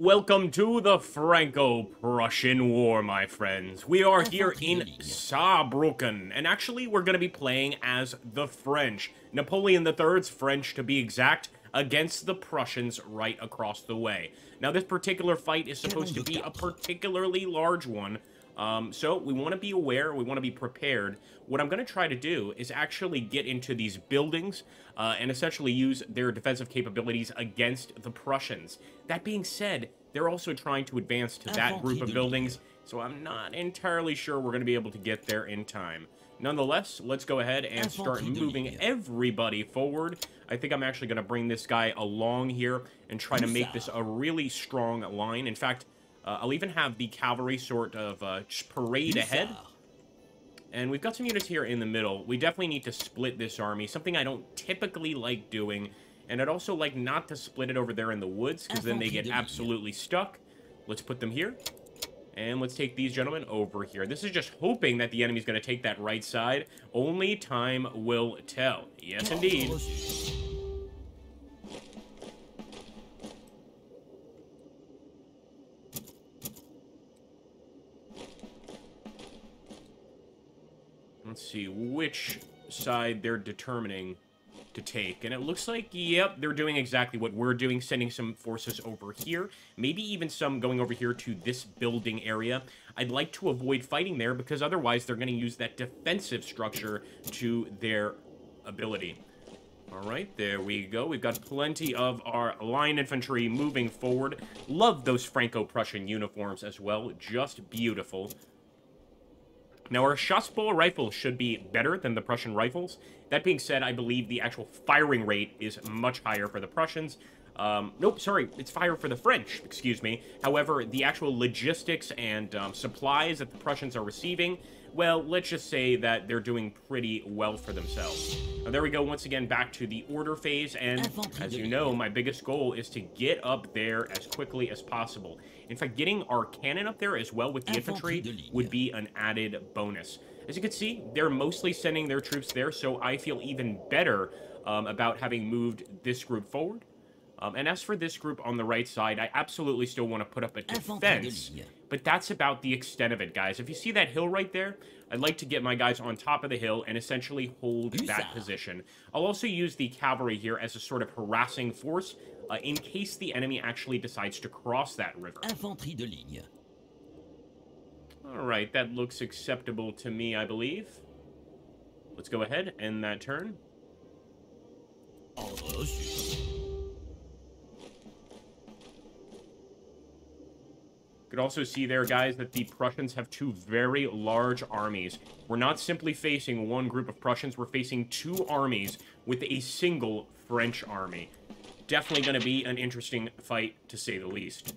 Welcome to the Franco-Prussian War, my friends. We are here in Saarbrücken, and actually we're going to be playing as the French. Napoleon III's French, to be exact, against the Prussians right across the way. Now, this particular fight is supposed to be a particularly large one, um, so we want to be aware, we want to be prepared. What I'm going to try to do is actually get into these buildings uh, and essentially use their defensive capabilities against the Prussians. That being said, they're also trying to advance to that group of buildings, so I'm not entirely sure we're going to be able to get there in time. Nonetheless, let's go ahead and start moving everybody forward. I think I'm actually going to bring this guy along here and try to make this a really strong line. In fact, uh, I'll even have the cavalry sort of uh, parade ahead. And we've got some units here in the middle. We definitely need to split this army, something I don't typically like doing. And I'd also like not to split it over there in the woods, because then they get absolutely stuck. Let's put them here. And let's take these gentlemen over here. This is just hoping that the enemy's going to take that right side. Only time will tell. Yes, indeed. Let's see which side they're determining to take. And it looks like, yep, they're doing exactly what we're doing, sending some forces over here. Maybe even some going over here to this building area. I'd like to avoid fighting there because otherwise they're going to use that defensive structure to their ability. All right, there we go. We've got plenty of our line infantry moving forward. Love those Franco-Prussian uniforms as well. Just beautiful. Now, our Chassepot rifles should be better than the Prussian rifles. That being said, I believe the actual firing rate is much higher for the Prussians. Um, nope, sorry, it's fire for the French, excuse me. However, the actual logistics and um, supplies that the Prussians are receiving, well, let's just say that they're doing pretty well for themselves. Now, there we go, once again, back to the order phase, and as you know, my biggest goal is to get up there as quickly as possible. In fact, getting our cannon up there as well with the infantry would be an added bonus. As you can see, they're mostly sending their troops there, so I feel even better um, about having moved this group forward. Um, and as for this group on the right side, I absolutely still want to put up a defense, but that's about the extent of it, guys. If you see that hill right there, I'd like to get my guys on top of the hill and essentially hold that position. I'll also use the cavalry here as a sort of harassing force uh, in case the enemy actually decides to cross that river. Infanterie de ligne. Alright, that looks acceptable to me, I believe. Let's go ahead, end that turn. Could also see there, guys, that the Prussians have two very large armies. We're not simply facing one group of Prussians, we're facing two armies with a single French army. Definitely going to be an interesting fight, to say the least.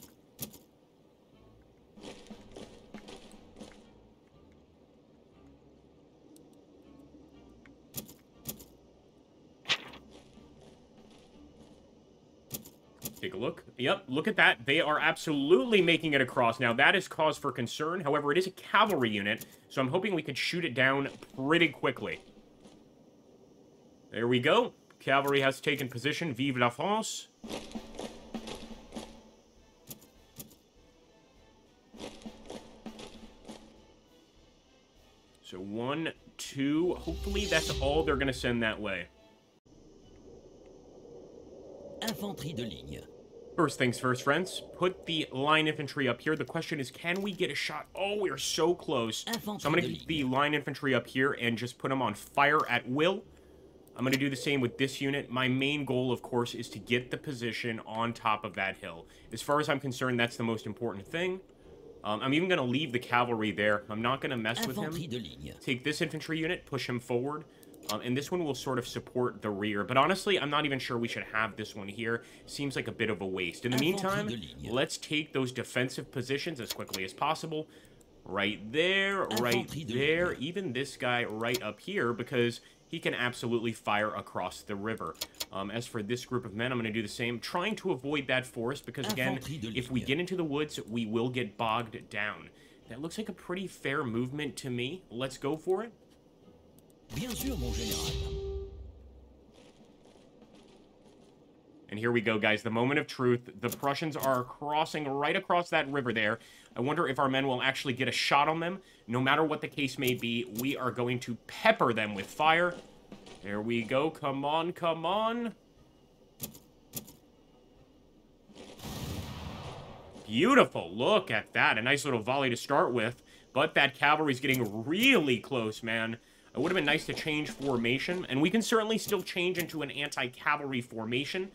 A look. Yep, look at that. They are absolutely making it across. Now, that is cause for concern. However, it is a cavalry unit, so I'm hoping we could shoot it down pretty quickly. There we go. Cavalry has taken position. Vive la France. So one, two, hopefully that's all they're going to send that way. Infanterie de ligne. First things first, friends. Put the line infantry up here. The question is, can we get a shot? Oh, we're so close. So I'm going to keep the line infantry up here and just put them on fire at will. I'm going to do the same with this unit. My main goal, of course, is to get the position on top of that hill. As far as I'm concerned, that's the most important thing. Um, I'm even going to leave the cavalry there. I'm not going to mess with him. Take this infantry unit, push him forward. Um, and this one will sort of support the rear. But honestly, I'm not even sure we should have this one here. Seems like a bit of a waste. In the meantime, let's take those defensive positions as quickly as possible. Right there, right there. Even this guy right up here, because he can absolutely fire across the river. Um, as for this group of men, I'm going to do the same, trying to avoid that forest, because again, if we get into the woods, we will get bogged down. That looks like a pretty fair movement to me. Let's go for it. Bien sûr, mon général. And here we go, guys. The moment of truth. The Prussians are crossing right across that river there. I wonder if our men will actually get a shot on them. No matter what the case may be, we are going to pepper them with fire. There we go. Come on, come on. Beautiful. Look at that. A nice little volley to start with. But that cavalry's getting really close, man. It would have been nice to change formation. And we can certainly still change into an anti-cavalry formation.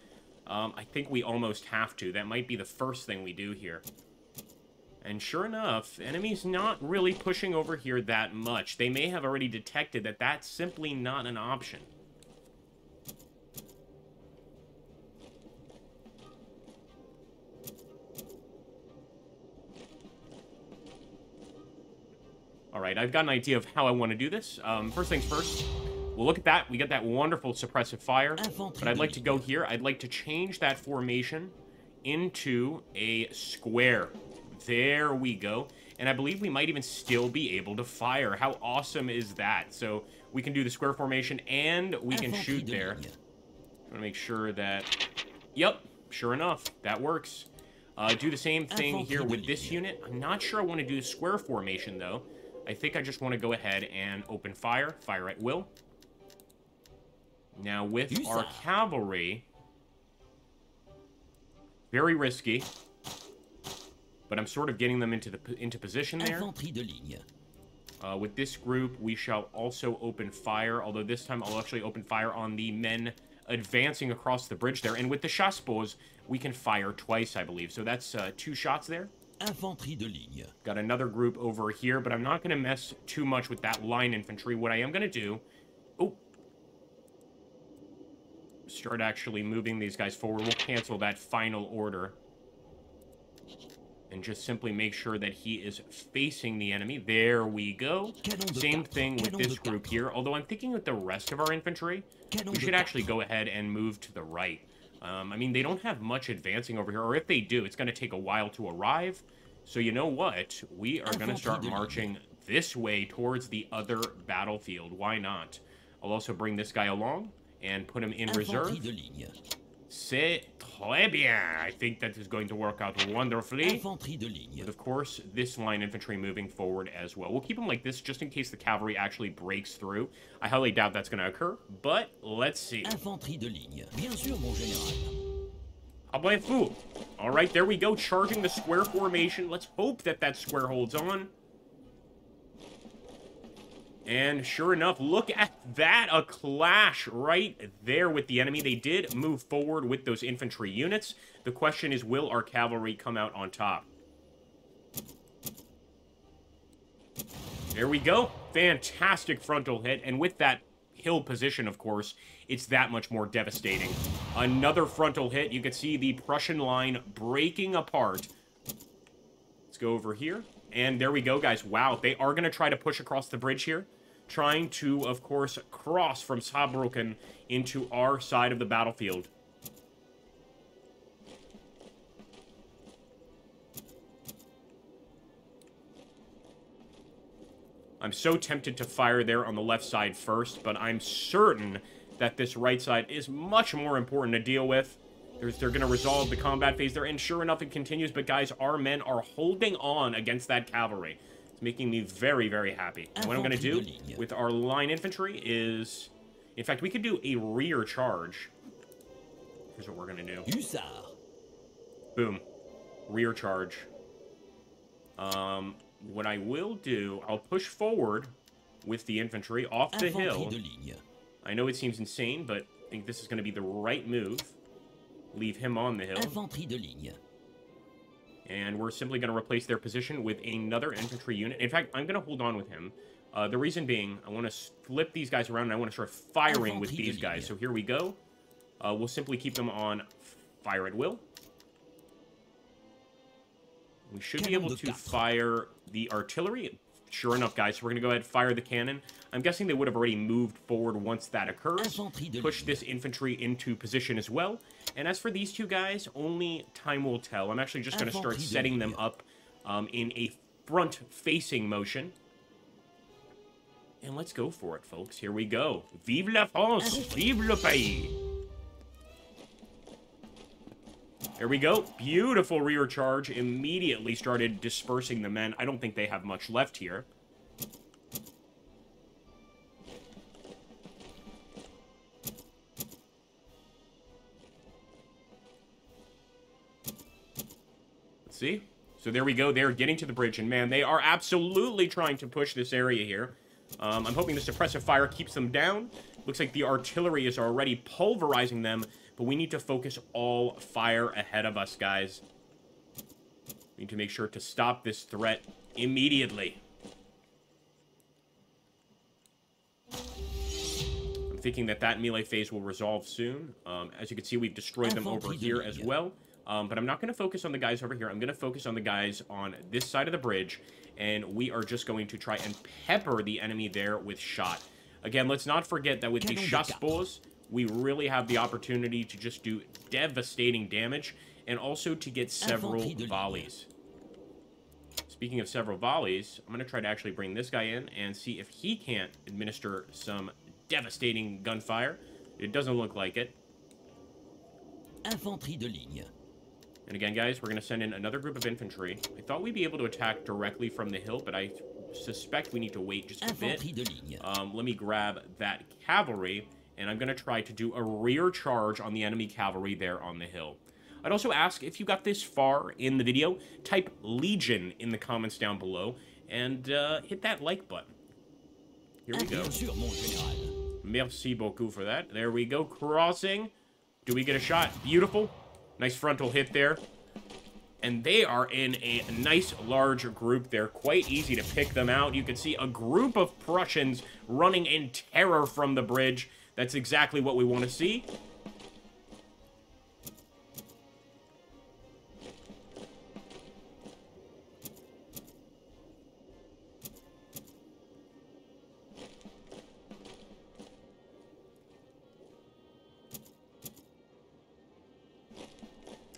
Um, I think we almost have to. That might be the first thing we do here. And sure enough, enemy's not really pushing over here that much. They may have already detected that that's simply not an option. Alright, I've got an idea of how I want to do this. Um, first things first, we'll look at that. We get that wonderful suppressive fire. But I'd like to go here. I'd like to change that formation into a square. There we go. And I believe we might even still be able to fire. How awesome is that? So we can do the square formation and we can shoot there. I want to make sure that... Yep, sure enough, that works. Uh, do the same thing here with this unit. I'm not sure I want to do the square formation, though. I think I just want to go ahead and open fire. Fire at will. Now, with our cavalry... Very risky. But I'm sort of getting them into the into position there. Uh, with this group, we shall also open fire, although this time I'll actually open fire on the men advancing across the bridge there. And with the chassepots, we can fire twice, I believe. So that's uh, two shots there. Infanterie de ligne. Got another group over here, but I'm not going to mess too much with that line infantry. What I am going to do... Oh. Start actually moving these guys forward. We'll cancel that final order. And just simply make sure that he is facing the enemy. There we go. Same thing with this group here. Although I'm thinking with the rest of our infantry, we should actually go ahead and move to the right. Um, I mean, they don't have much advancing over here, or if they do, it's going to take a while to arrive. So you know what? We are going to start marching this way towards the other battlefield. Why not? I'll also bring this guy along and put him in reserve. C'est très bien. I think that is going to work out wonderfully. But of course, this line infantry moving forward as well. We'll keep them like this just in case the cavalry actually breaks through. I highly doubt that's going to occur, but let's see. Infanterie de ligne. Bien sûr, mon général. Ah Habez-vous. All right, there we go, charging the square formation. Let's hope that that square holds on. And sure enough, look at that, a clash right there with the enemy. They did move forward with those infantry units. The question is, will our cavalry come out on top? There we go. Fantastic frontal hit. And with that hill position, of course, it's that much more devastating. Another frontal hit. You can see the Prussian line breaking apart. Let's go over here. And there we go, guys. Wow, they are going to try to push across the bridge here. Trying to, of course, cross from Saarbrücken into our side of the battlefield. I'm so tempted to fire there on the left side first, but I'm certain that this right side is much more important to deal with. There's, they're going to resolve the combat phase there, and sure enough, it continues. But guys, our men are holding on against that cavalry. It's making me very, very happy. And what I'm going to do with our line infantry is... In fact, we could do a rear charge. Here's what we're going to do. Boom. Rear charge. Um, what I will do, I'll push forward with the infantry off the hill. I know it seems insane, but I think this is going to be the right move. Leave him on the hill. Infanterie de ligne. And we're simply going to replace their position with another infantry unit. In fact, I'm going to hold on with him. Uh, the reason being, I want to flip these guys around and I want to start firing with these guys. So here we go. Uh, we'll simply keep them on fire at will. We should be able to fire the artillery. Sure enough, guys, so we're going to go ahead and fire the cannon. I'm guessing they would have already moved forward once that occurs. Push this infantry into position as well. And as for these two guys, only time will tell. I'm actually just going to start setting them up um, in a front-facing motion. And let's go for it, folks. Here we go. Vive la France! Vive le pays! There we go. Beautiful rear charge. Immediately started dispersing the men. I don't think they have much left here. Let's see. So there we go. They're getting to the bridge, and man, they are absolutely trying to push this area here. Um, I'm hoping the suppressive fire keeps them down. Looks like the artillery is already pulverizing them, but we need to focus all fire ahead of us, guys. We need to make sure to stop this threat immediately. I'm thinking that that melee phase will resolve soon. Um, as you can see, we've destroyed them over here as well. Um, but I'm not going to focus on the guys over here. I'm going to focus on the guys on this side of the bridge. And we are just going to try and pepper the enemy there with shot. Again, let's not forget that with the Chassepots, we really have the opportunity to just do devastating damage. And also to get several volleys. Speaking of several volleys, I'm going to try to actually bring this guy in and see if he can't administer some devastating gunfire. It doesn't look like it. Infanterie de ligne. And again, guys, we're going to send in another group of infantry. I thought we'd be able to attack directly from the hill, but I suspect we need to wait just a bit. Um, let me grab that cavalry, and I'm going to try to do a rear charge on the enemy cavalry there on the hill. I'd also ask if you got this far in the video, type Legion in the comments down below, and uh, hit that like button. Here we go. Merci beaucoup for that. There we go, crossing. Do we get a shot? Beautiful. Nice frontal hit there. And they are in a nice large group. They're quite easy to pick them out. You can see a group of Prussians running in terror from the bridge. That's exactly what we want to see.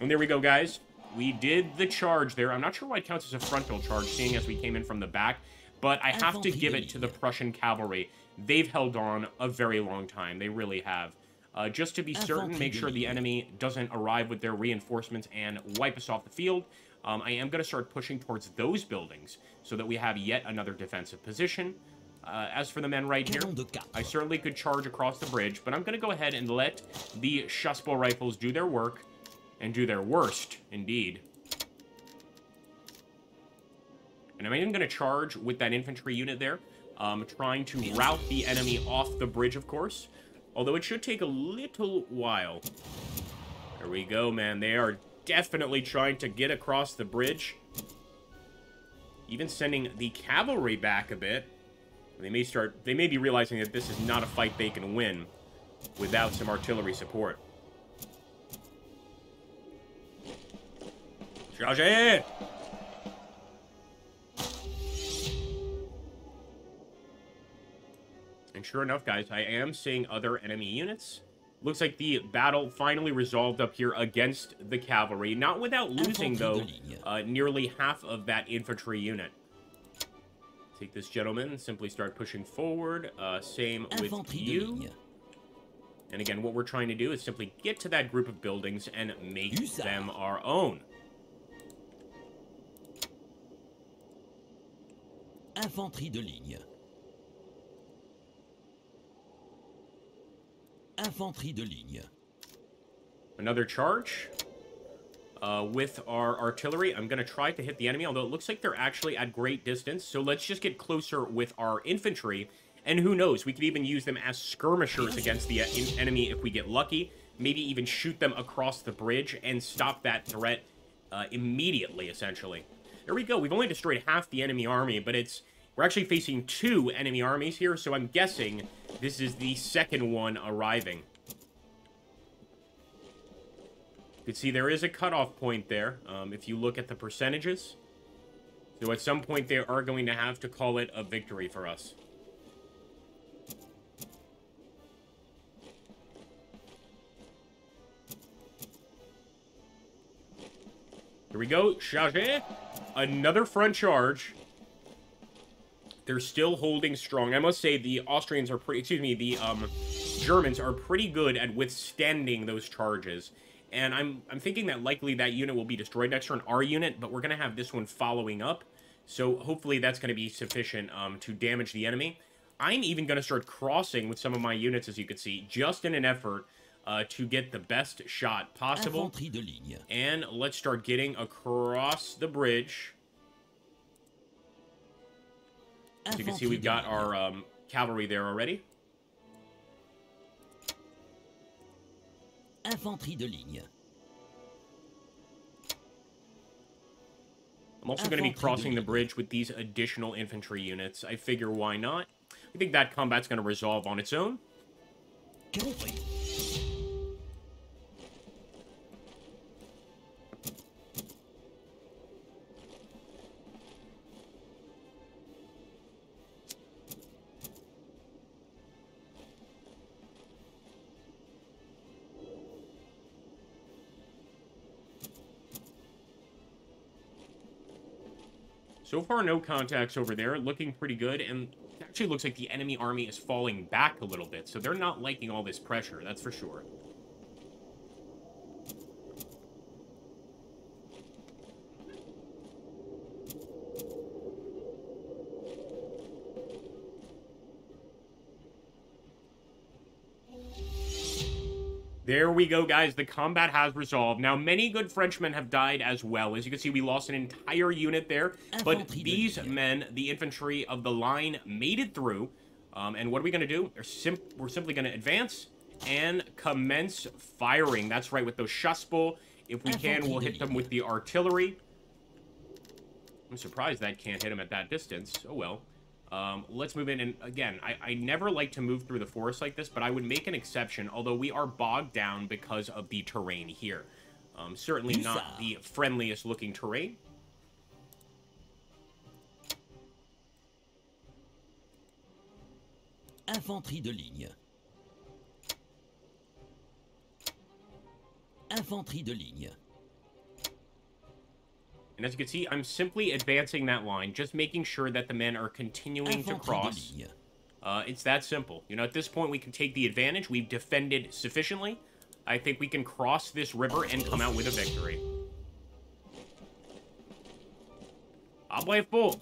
And there we go, guys. We did the charge there. I'm not sure why it counts as a frontal charge, seeing as we came in from the back. But I have to give it to the Prussian cavalry. They've held on a very long time. They really have. Uh, just to be certain, make sure the enemy doesn't arrive with their reinforcements and wipe us off the field. Um, I am going to start pushing towards those buildings so that we have yet another defensive position. Uh, as for the men right here, I certainly could charge across the bridge, but I'm going to go ahead and let the Chassepot rifles do their work and do their worst, indeed. And I'm even going to charge with that infantry unit there, um, trying to rout the enemy off the bridge, of course. Although it should take a little while. There we go, man. They are definitely trying to get across the bridge. Even sending the cavalry back a bit. They may start. They may be realizing that this is not a fight they can win without some artillery support. Chargez! And sure enough, guys, I am seeing other enemy units. Looks like the battle finally resolved up here against the cavalry. Not without losing, though, uh, nearly half of that infantry unit. Take this gentleman and simply start pushing forward. Uh, same with you. And again, what we're trying to do is simply get to that group of buildings and make them our own. Infanterie de ligne. Infanterie de ligne. Another charge. Uh, with our artillery, I'm going to try to hit the enemy, although it looks like they're actually at great distance. So let's just get closer with our infantry. And who knows, we could even use them as skirmishers against the uh, enemy if we get lucky. Maybe even shoot them across the bridge and stop that threat uh, immediately, essentially. There we go. We've only destroyed half the enemy army, but it's we're actually facing two enemy armies here, so I'm guessing this is the second one arriving. You can see there is a cutoff point there, um, if you look at the percentages. So at some point they are going to have to call it a victory for us. Here we go. Charge. Another front charge. They're still holding strong. I must say the Austrians are pretty, excuse me, the um, Germans are pretty good at withstanding those charges. And I'm, I'm thinking that likely that unit will be destroyed next turn, our unit, but we're going to have this one following up. So hopefully that's going to be sufficient um, to damage the enemy. I'm even going to start crossing with some of my units, as you can see, just in an effort uh, to get the best shot possible. And let's start getting across the bridge. As you can see, we've got our um, cavalry there already. Infanterie de ligne. I'm also going to be crossing the bridge with these additional infantry units. I figure why not? I think that combat's going to resolve on its own. So far, no contacts over there. Looking pretty good. And it actually looks like the enemy army is falling back a little bit. So they're not liking all this pressure, that's for sure. There we go, guys. The combat has resolved. Now, many good Frenchmen have died as well. As you can see, we lost an entire unit there. But these men, the infantry of the line, made it through. Um, and what are we going to do? Sim we're simply going to advance and commence firing. That's right, with those chassepot. If we can, we'll hit them with the artillery. I'm surprised that can't hit him at that distance. Oh, well. Um, let's move in, and again, I, I never like to move through the forest like this, but I would make an exception, although we are bogged down because of the terrain here. Um, certainly not the friendliest looking terrain. Infanterie de ligne. Infanterie de ligne. And as you can see, I'm simply advancing that line, just making sure that the men are continuing to cross. Uh, it's that simple. You know, at this point, we can take the advantage. We've defended sufficiently. I think we can cross this river and come out with a victory. play full.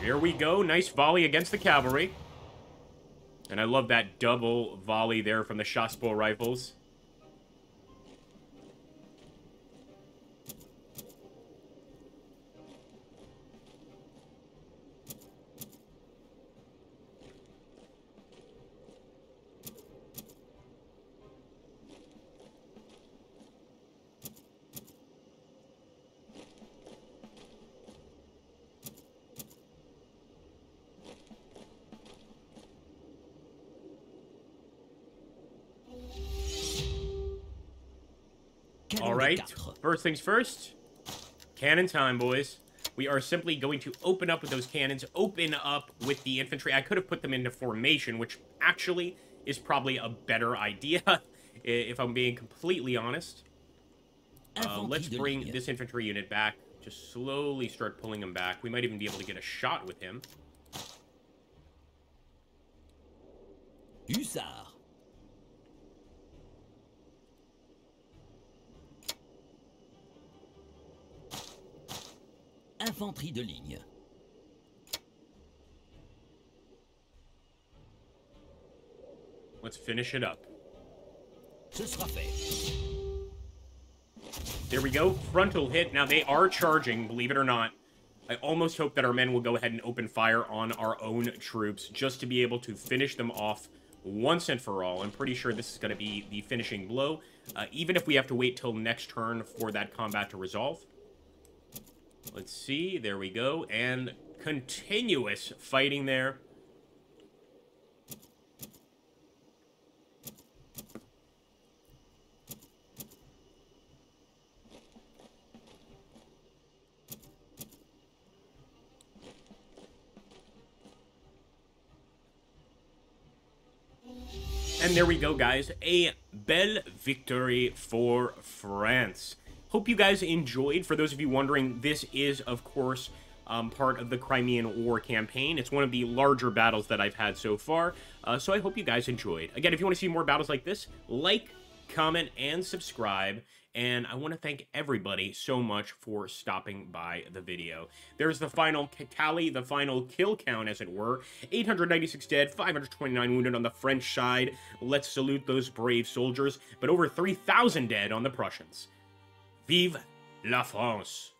Here we go. Nice volley against the cavalry. And I love that double volley there from the Chassepot rifles. All right, first things first. Cannon time, boys. We are simply going to open up with those cannons, open up with the infantry. I could have put them into formation, which actually is probably a better idea, if I'm being completely honest. Uh, let's bring this infantry unit back. Just slowly start pulling him back. We might even be able to get a shot with him. Hussard. Infanterie de ligne. Let's finish it up. Ce sera fait. There we go. Frontal hit. Now, they are charging, believe it or not. I almost hope that our men will go ahead and open fire on our own troops just to be able to finish them off once and for all. I'm pretty sure this is going to be the finishing blow, uh, even if we have to wait till next turn for that combat to resolve. Let's see. There we go. And continuous fighting there. And there we go, guys. A belle victory for France. Hope you guys enjoyed. For those of you wondering, this is, of course, um, part of the Crimean War campaign. It's one of the larger battles that I've had so far, uh, so I hope you guys enjoyed. Again, if you want to see more battles like this, like, comment, and subscribe. And I want to thank everybody so much for stopping by the video. There's the final tally, the final kill count, as it were. 896 dead, 529 wounded on the French side. Let's salute those brave soldiers. But over 3,000 dead on the Prussians. Vive la France!